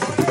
you.